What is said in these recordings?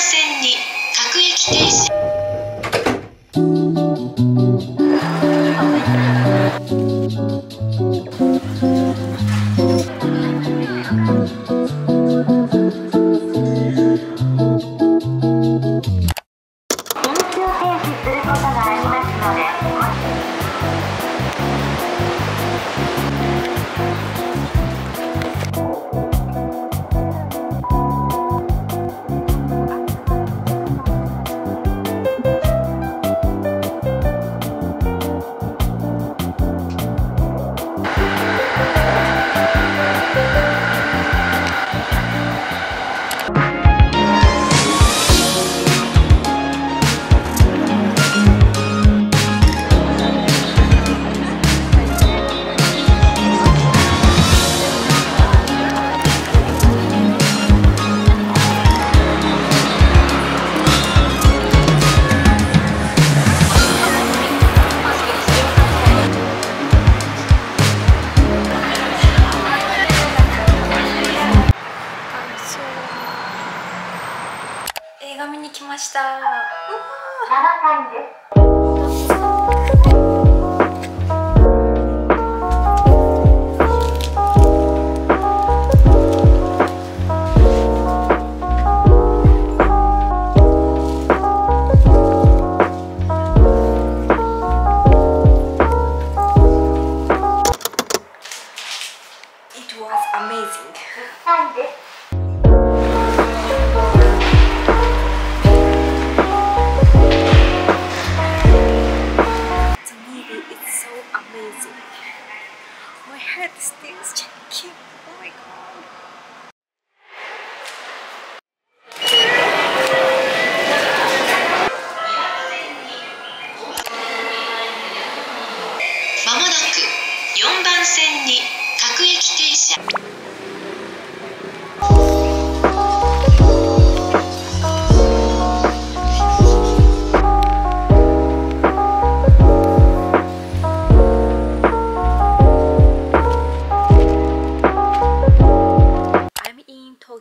線に各駅停車。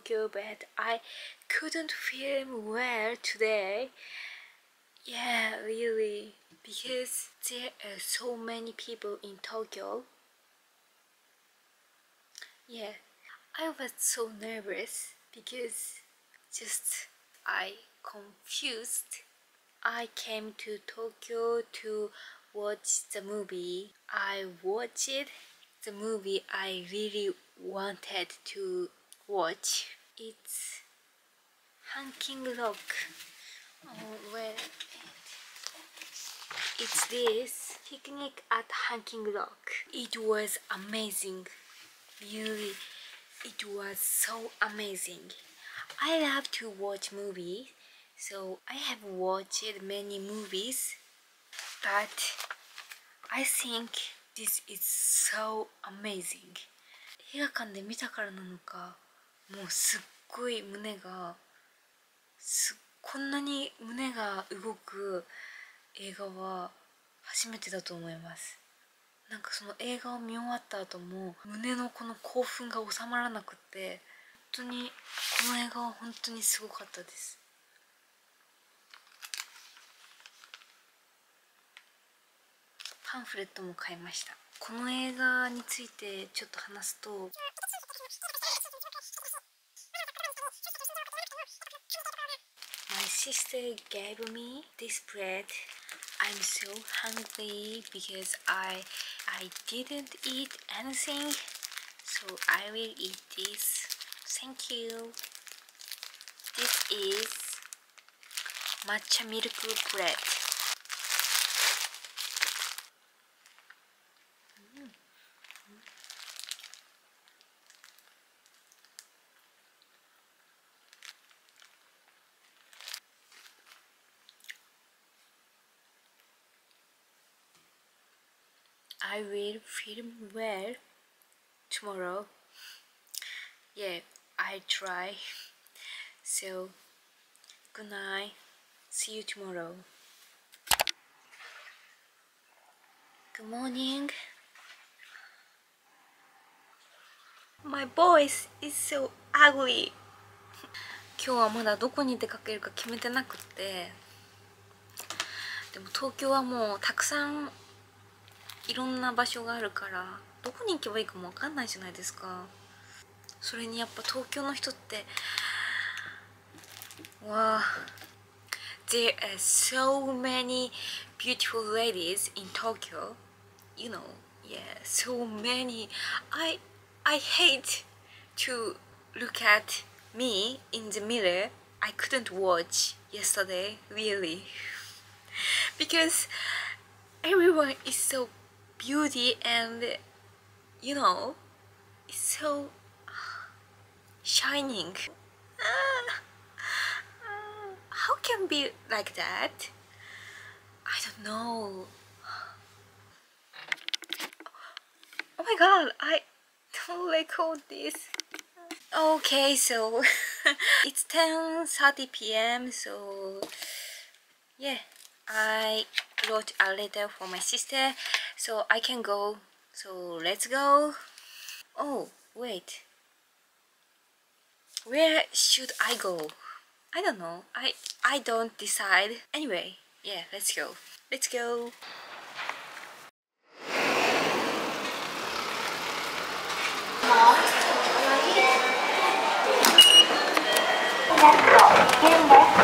Tokyo but I couldn't film well today. Yeah, really. Because there are so many people in Tokyo. Yeah, I was so nervous because just I confused. I came to Tokyo to watch the movie. I watched the movie I really wanted to watch. It's Hanking Rock. Oh, wait. It's this picnic at Hanking Rock. It was amazing. Really, it was so amazing. I love to watch movies, so I have watched many movies, but I think this is so amazing. 映画館で見たからなのか、 もうすっごい胸がすこんなに胸が動く映画は初めてだと思います。なんかその映画を見終わった後も胸のこの興奮が収まらなくって本当にこの映画は本当にすごかったです。パンフレットも買いました。この映画についてちょっと話すと sister gave me this bread. I'm so hungry because I I didn't eat anything. So I will eat this. Thank you. This is matcha milk bread. I will film well tomorrow. Yeah, I try. So, good night. See you tomorrow. Good morning. My voice is so ugly. 今日はまだどこに出かけるか決めてなくってでも東京はもうたくさんいろんな場所があるからどこに行けばいいかも分かんないじゃないですかそれにやっぱ東京の人ってわあ There are so many beautiful ladies in Tokyo you know yeah so many I I hate to look at me in the mirror I couldn't watch yesterday really because everyone is so beauty and you know it's so shining. Ah, ah, how can be like that? I don't know. Oh my god I don't record this. Okay so it's 10:30 p.m so yeah I wrote a letter for my sister so I can go. So let's go. Oh wait. Where should I go? I don't know. I I don't decide. Anyway yeah let's go. Let's go. ラ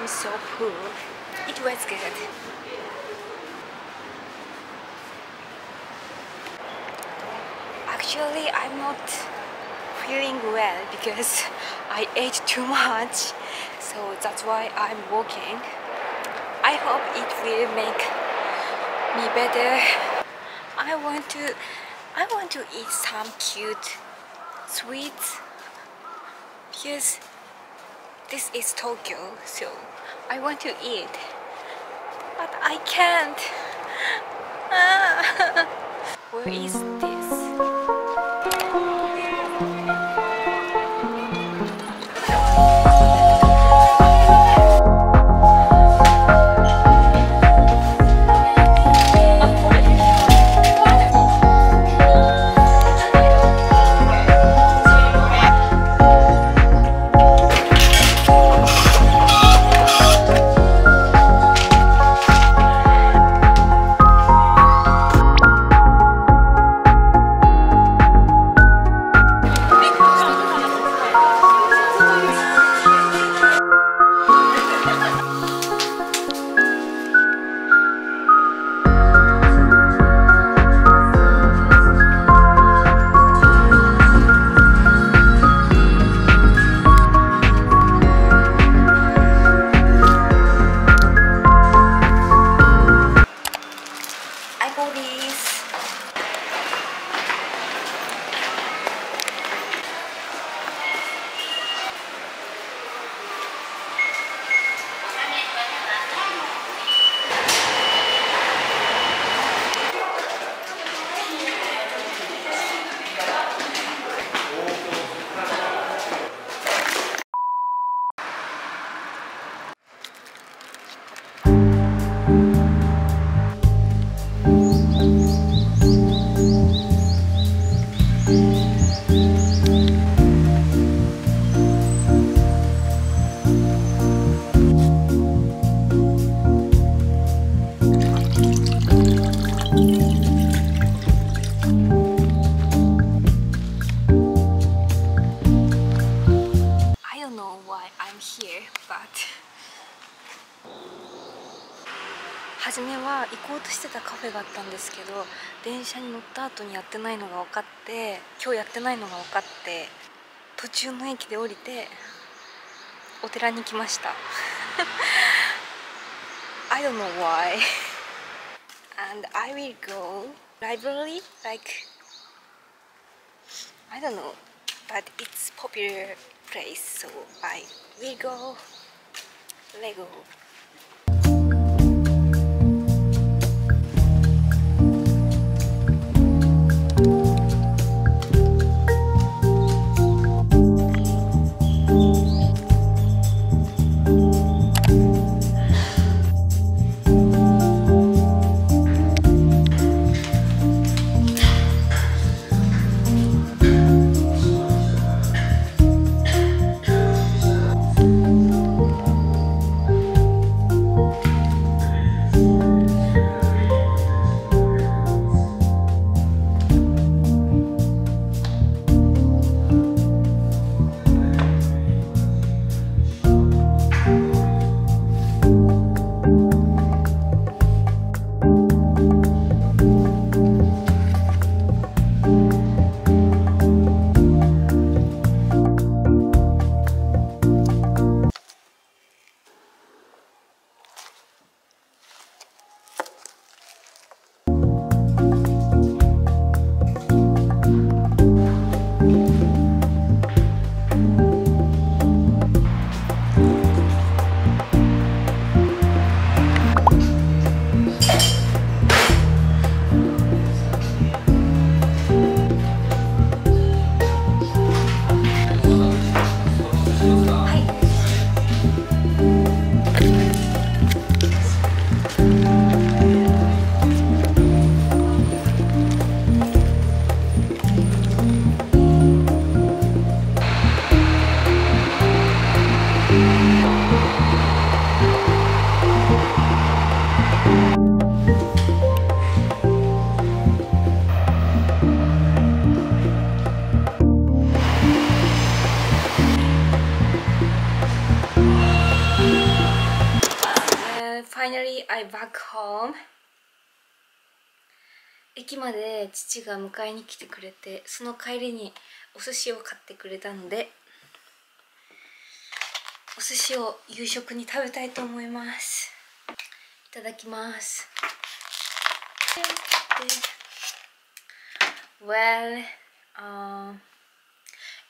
I'm so full. It was good. Actually, I'm not feeling well because I ate too much. So that's why I'm walking. I hope it will make me better. I want to I want to eat some cute sweets because this is Tokyo, so I want to eat, but I can't. Where is this? 初めは行こうとしてたカフェがあったんですけど電車に乗った後にやってないのが分かって今日やってないのが分かって途中の駅で降りてお寺に来ました I don't know why and I will go library like I don't know but it's popular place so I will go Lego 駅まで父が迎えに来てくれてその帰りにお寿司を買ってくれたのでお寿司を夕食に食べたいと思います。いただきます。Well、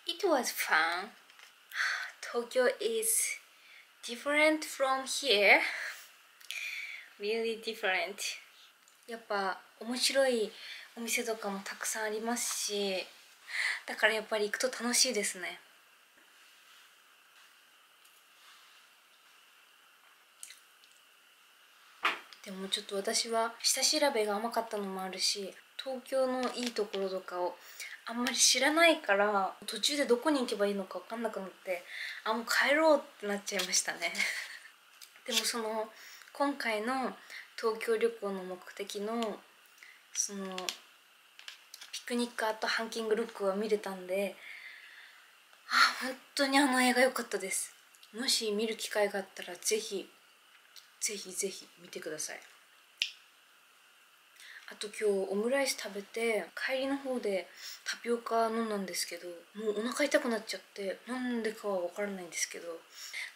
It was fun. Tokyo is different from here. Really different. やっぱ面白いお店とかもたくさんありますし、だからやっぱり行くと楽しいですね。でもちょっと私は下調べが甘かったのもあるし東京のいいところとかをあんまり知らないから途中でどこに行けばいいのか分かんなくなってあもう帰ろうってなっちゃいましたね でもその今回の東京旅行の目的のそのピクニックアートハンキングルックは見れたんであ本当にあの映画良かったです。もし見る機会があったらぜひぜひぜひ見てください。あと今日オムライス食べて帰りの方でタピオカ飲んだんですけどもうお腹痛くなっちゃってなんでかは分からないんですけど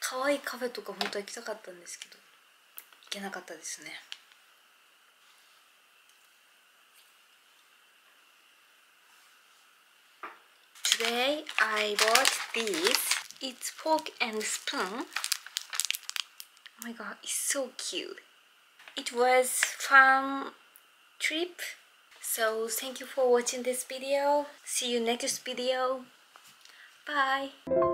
可愛いカフェとか本当は行きたかったんですけどけなかったですね Today I bought this. It's fork and spoon. Oh my god, it's so cute. It was fun trip. So thank you for watching this video. See you next video. Bye.